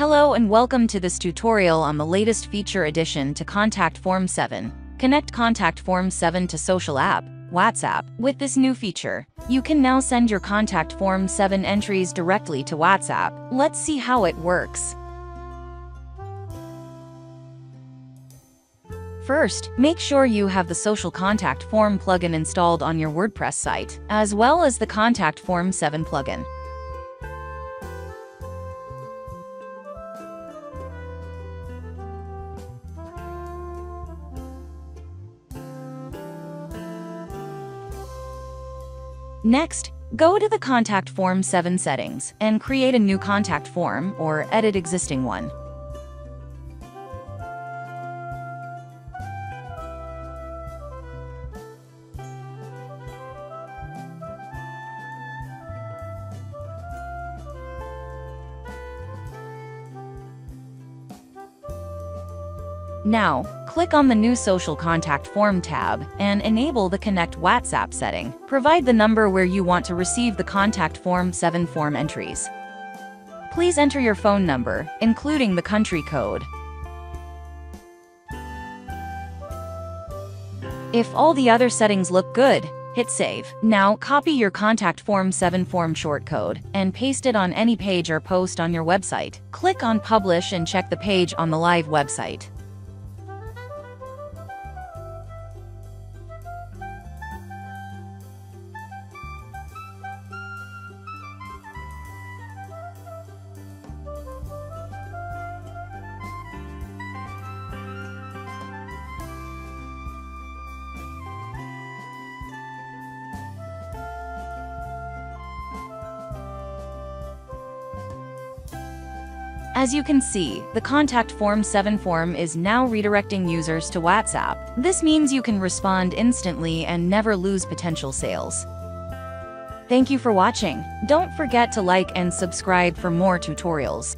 Hello and welcome to this tutorial on the latest feature addition to Contact Form 7. Connect Contact Form 7 to social app, WhatsApp. With this new feature, you can now send your Contact Form 7 entries directly to WhatsApp. Let's see how it works. First, make sure you have the Social Contact Form plugin installed on your WordPress site, as well as the Contact Form 7 plugin. Next, go to the Contact Form 7 settings and create a new contact form or edit existing one. Now, click on the New Social Contact Form tab and enable the Connect WhatsApp setting. Provide the number where you want to receive the Contact Form 7 form entries. Please enter your phone number, including the country code. If all the other settings look good, hit Save. Now, copy your Contact Form 7 form shortcode and paste it on any page or post on your website. Click on Publish and check the page on the live website. As you can see, the Contact Form 7 form is now redirecting users to WhatsApp. This means you can respond instantly and never lose potential sales. Thank you for watching. Don't forget to like and subscribe for more tutorials.